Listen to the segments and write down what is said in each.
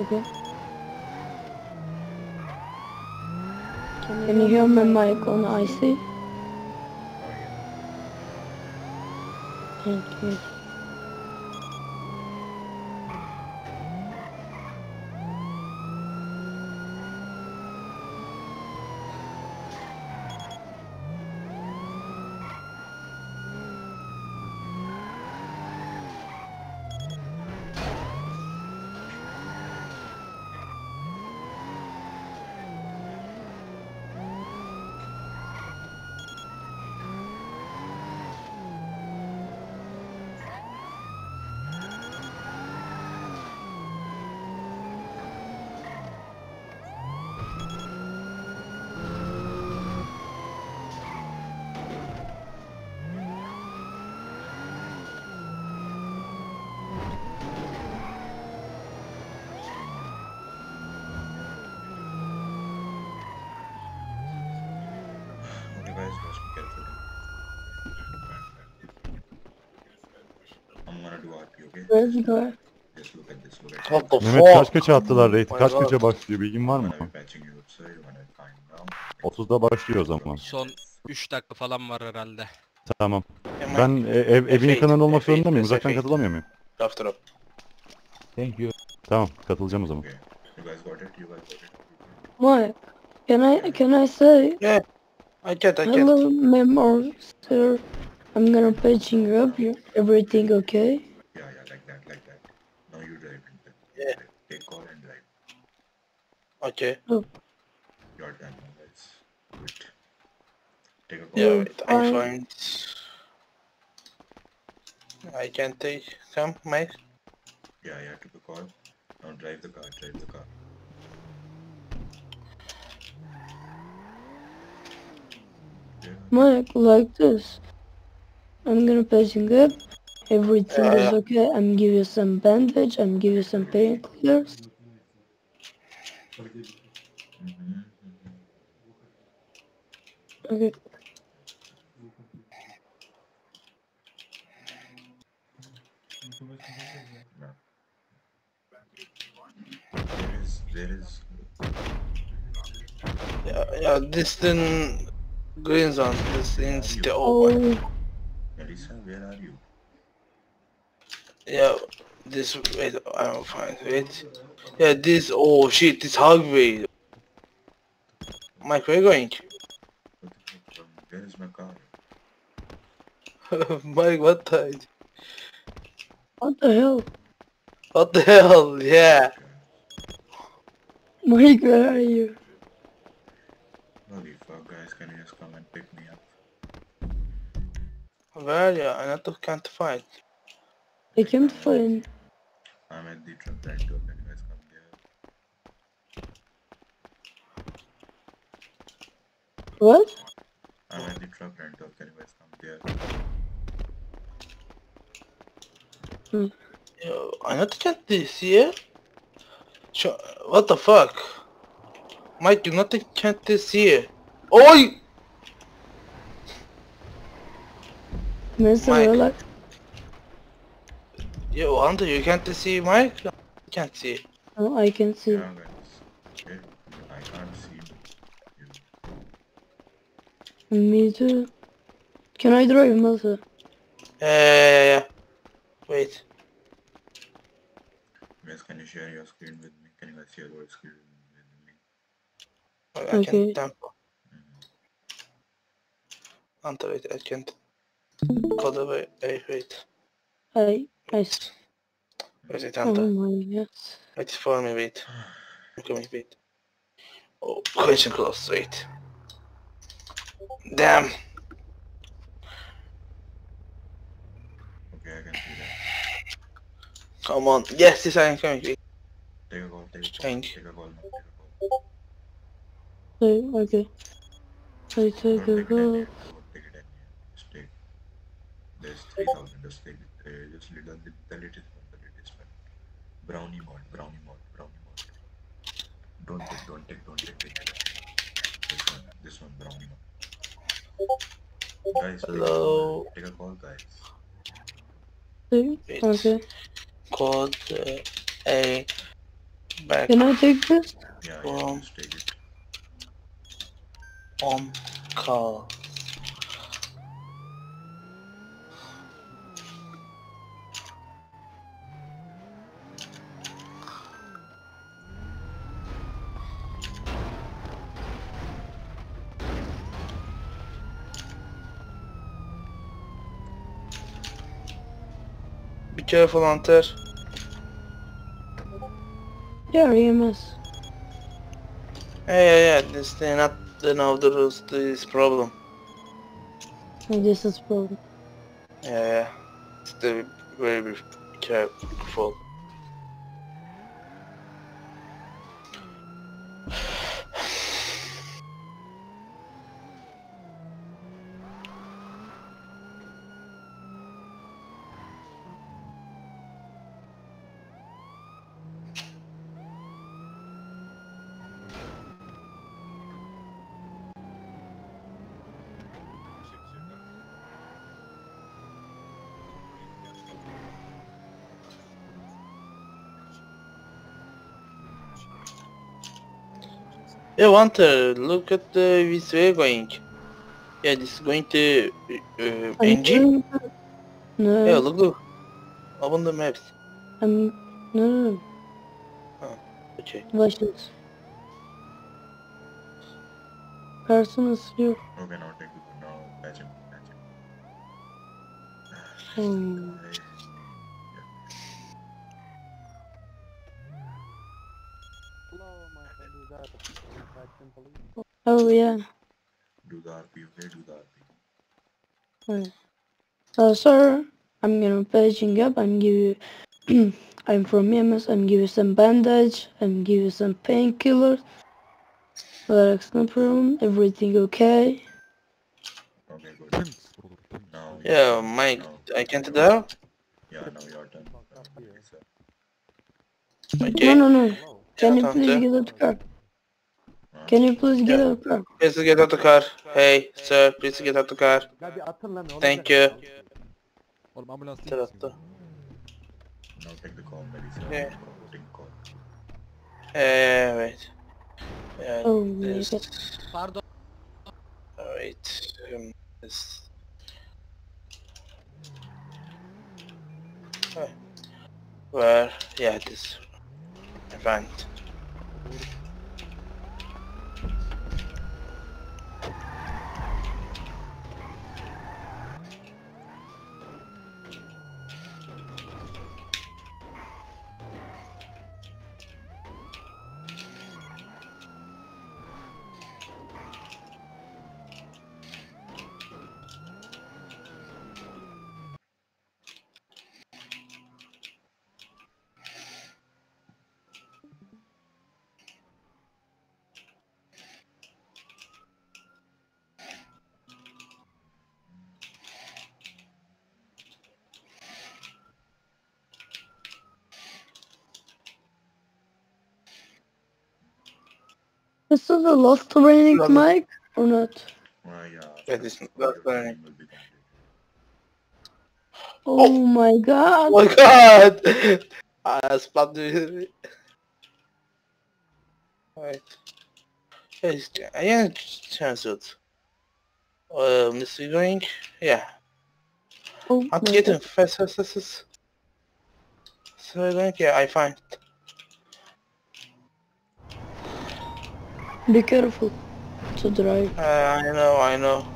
Okay. Can you hear my mic on IC? Oh, Thank you. Okay guys, let's be careful. I'm gonna do RP, okay? Where's the guy? Just look at this, look at What the this. Mehmet kaç fuck? kaça attılar raid? My Kaç God. kaça başlıyor bilgin var I'm mı? gonna be patching you outside, I'm gonna calm down. 30'da başlıyor o zaman. Son 3 dakika falan var herhalde. Tamam. Am I- Ben e, ev, evin F8, yakınında olmak F8, zorunda mıyım? press Uzaktan F8. katılamıyor muyum? Drop drop. Thank you. Tamam katılacağım o zaman. Okay, you guys got it? You guys got it? Mike, can I can I say I get, I get. hello, ma'am or sir? I'm gonna patching you up. You everything okay? Yeah, yeah, like that, like that. Now you drive. Yeah. Take call and drive. Okay. Oh. Your turn, now, guys. Good. Take a call. Yeah, Yeah, wait, I fine. find. I can take some, mate. Yeah, yeah, took a call. Now drive the car, drive the car. Yeah. Mike, like this. I'm gonna patching up. Everything Yeah, is okay. I'm give you some bandage. I'm give you some painkillers. Okay. There is, there is. Yeah, yeah, this in green zone, this in city oh. open. Oh, Melissa, where are you? Yeah, this, wait, I'm find wait. Yeah, this, oh shit, this highway. Mike, where you going? What the fuck, Where is my car? Mike, what the, what the hell? what the hell, yeah. Mike, where are you? Holy fuck, guys, can you just come and pick me up? Where are you? I not can't find. I can't find. I'm at the truck rental. Can you guys come there? What? I'm at the truck rental. Can you guys come there? Hmm. Yo, I not can't this here. Sure, what the fuck? Mike, you not can't this here. Oi! Mr. Mike. Relax. Yo, Hunter, you can't see Mike? Can't see. Oh, I can see. Yeah. Okay. I can't see you. Me too. Can I drive, Mother? Yeah, yeah, yeah, yeah. Wait. Guys, can you share your screen with me? Can you guys share your screen with me? I Okay. can't tempo. Mm-hmm. Hunter, wait, I can't. Call away. Hey, wait. I, I, s- Wait, wait, oh Hunter. my god. Wait for me, wait. I'm coming, wait. Oh, question close, wait. Damn. Okay, I can see that. Come on. Yes, yes, I am coming, wait. Take a call. Take a call. Change. Take a call. Take a call. Hey, okay. I take Don't a take it go. take it anywhere. There's 3000. Just take it. Uh, just leave the, the latest one. The latest one. Brownie mod. Brownie mod. Brownie mod. Don't take. Don't take. Don't take. This one. This one. Brownie mod. Guys, take a Hello. Take a call, guys. Hey, Okay. Code uh, A Back Can I take this? Yeah, yeah, Um, take it. on call. Be careful, Hunter. Yeah, EMS. Yeah, yeah, yeah. This thing not the know the this problem. Oh, this is problem. Yeah, yeah. Stay very careful. Yeah, Hunter, look at the this way going. Yeah, this is going to uh, I'm engine. doing. No, Yeah, look, look. Open the maps. I'm... No, no, no. Okay. Watch this. Person is here. Okay, now take it. Now patch him. Patch him. Hmm. Hey, Oh, yeah. Do the RP, okay? Do the RP. Right. Uh, sir, I'm gonna patching up. I'm give you. I'm from EMS. I'm give you some bandage. I'm give you some painkillers. Relax, no problem. Everything okay? Okay, good. Now. Yeah, Mike, Now, I can't tell. yeah, now your turn. Okay, sir. Okay. No, no, no. Can you please Tante. get out the car? Huh? Can you please get Yeah. out of the car? Please get out the car. Hey, sir, please get out the car. Ya bir atın lan oğlum. Thank you. Oğlum ambulans değil Tarafta. misin? Now take the call, Melissa. Yeah. Take the call. Evet. Yeah, Oh my this. god. Pardon. Wait. Um, this. Huh. Where? Yeah, this. Event. This is the last training, Brother. Mike, or not? Yeah. Yeah, this- your that's fine. training will be completed. Oh, my god. Oh my god! I spot the. Right. Yes, I am chance it. Uh, Mr. Going? Yeah. Oh, I'm getting god. fast, fast, fast, fast. So going? Yeah, I find. Be careful to drive. Uh, I know, I know.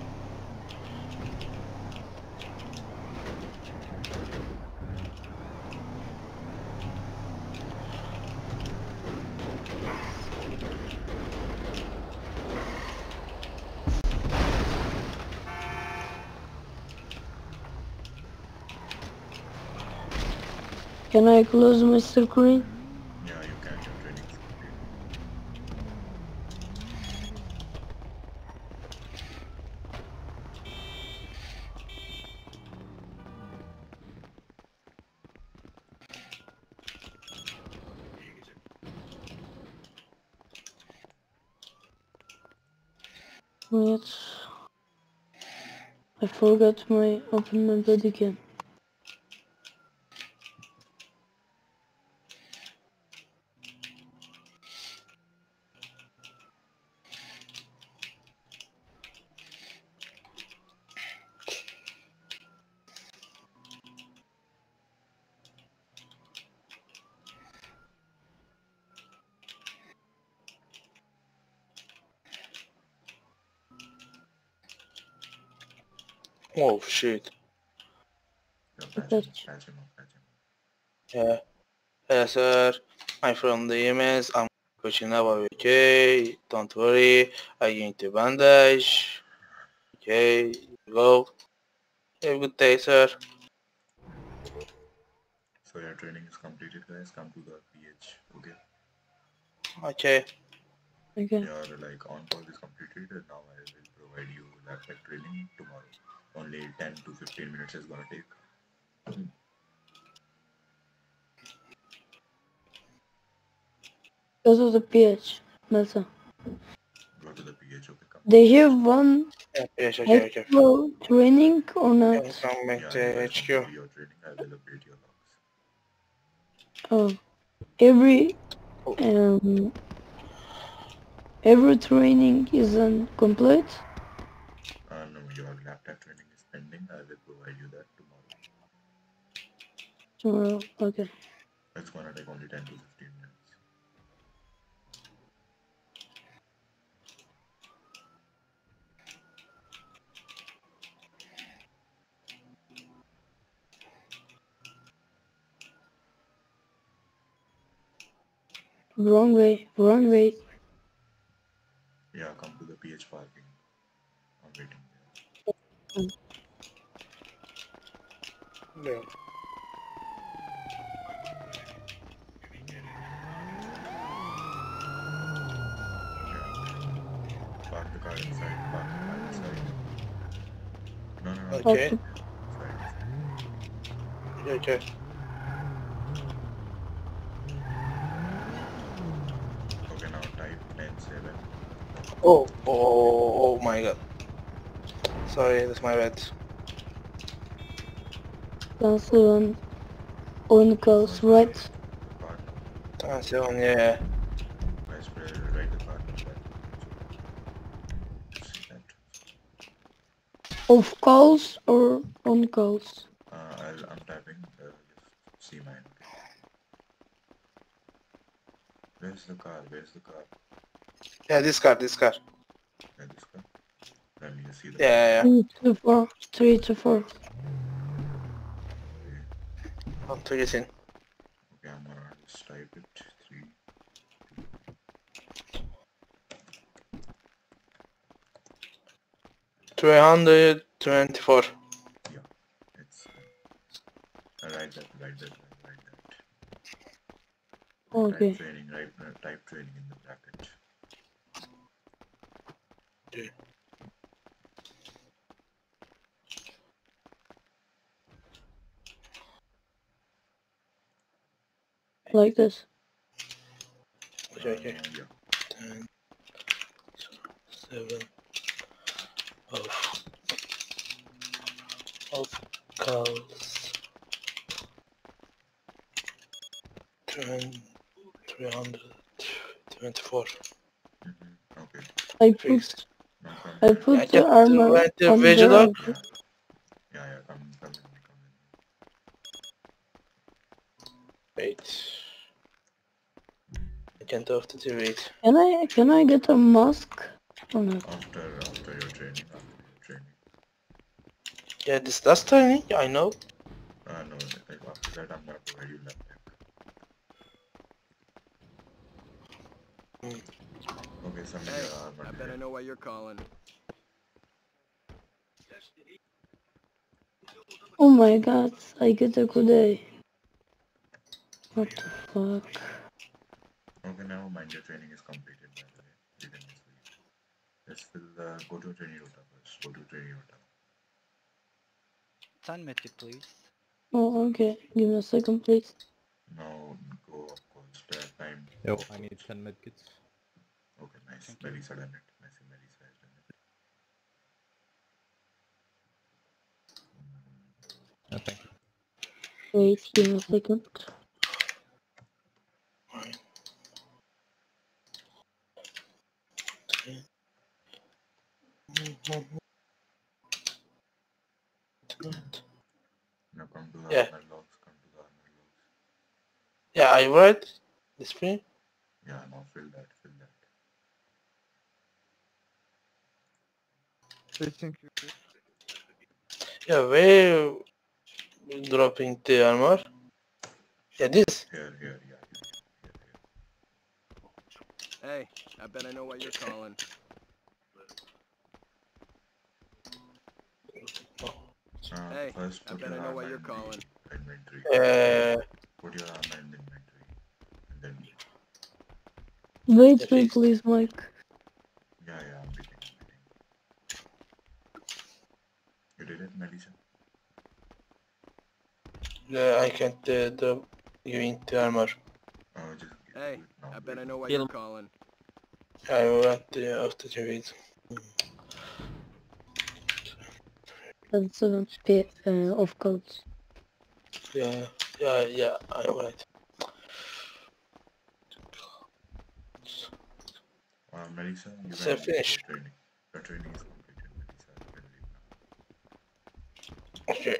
Can I close my screen? Yeah, you can. Your training is complete. I forgot my open my bed again. Oh shit. Yeah, patch him, Patch. patch him up, patch him up. Yeah. Yeah, sir. I'm from the EMS. I'm pushing up. Okay. Don't worry. I'm going to bandage. Okay. Go. Have a good day, sir. So your training is completed guys, come to the PH, okay? Okay. Okay. are like on call is completed and now I will provide you laptop training tomorrow. Only 10 to 15 minutes is gonna take. Go to the PH. Melta. Go to the PH, okay? Come. They have one Yeah, yes, okay, okay. training or Yeah, not? Yeah, back you to guys HQ. your training, I will update your logs. Oh, every um every training isn't complete. Uh, no, your laptop training is pending, I will provide you that tomorrow. Tomorrow. Okay. It's gonna take only 10 to 15 minutes. Wrong way. Wrong way. Yeah, come to the PH parking. I'm waiting there. Yeah. Yeah. Park the car inside, park the car inside. No, no, no, Okay. inside, inside. Okay, okay. Okay, now type 107. Oh, oh, oh my god. Sorry, that's my bad. Cancel on on calls, right? Car number. Uh, yeah. Let's the car number. See that. Off calls or on calls? Uh, I'll, I'm typing. Uh, just see mine. Where's the car? Where's the car? Yeah, this car, this car. Yeah, this car. Let me see the Yeah, yeah, yeah. Three to four. Three to four. Okay, Up to get in. okay, I'm gonna just type it. Three. Three hundred twenty-four. It's. Uh, write that. Write that. Write that. Okay. Type training. Right. Uh, type training in the bracket. Like this. Okay, okay. Yeah. Ten, seven, of, of calls. Twen- 324. Mm-hmm. Okay. I put Fixed. Now come I put Yeah, the just armor write the on the log. Yeah. Yeah, yeah. Come, come. Come. Wait. I can't have to do it. Can I can I get a mask or not? After, after your training. After your training. Yeah, this last training, I know. Uh, no, like after that I'm gonna provide you laptop. Mm. Okay, some Hey, uh, I bet I know why you're calling. Oh my god, I get a good day. What the fuck? Okay, never mind. Your training is completed. By the way, you can just leave. Let's fill the go to training rota first. Go to training rota. Sun medkit, please. Oh, okay. Give me a second, please. Now go of course. Spare time. Yo, I need course. 10 medkits. Okay, nice. Thank you. Melissa done it. Nice. Melissa has done it. Yeah, thank you. Wait, give me a second. Fine. Now come to Yeah. armor logs. Come to the logs. Yeah, I read this screen. Yeah, now fill that. Fill that. Yeah, where dropping the armor? Yeah, this. Here, here, yeah, yeah, Hey, I bet I know why you're calling. here. Uh, Hey, first I put bet I know why you're calling. Inventory. Uh, Put your armor in the inventory. And then, Wait If me, it's- please, Mike. yeah, yeah, I'm waiting, I'm waiting. You did it, Melissa? Yeah, I can't uh, drop you into armor. Just Hey, I bet I know why Heal. you're calling. I want the after the read. And 7 p uh, of codes. Yeah, yeah, yeah, I'm right. Uh, Melissa, you So can finish. your training. Your training is completed, Melissa. You can leave now. Okay.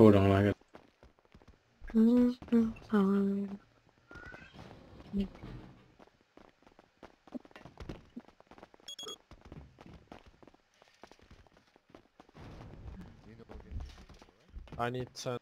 Hold on, I got. I need 10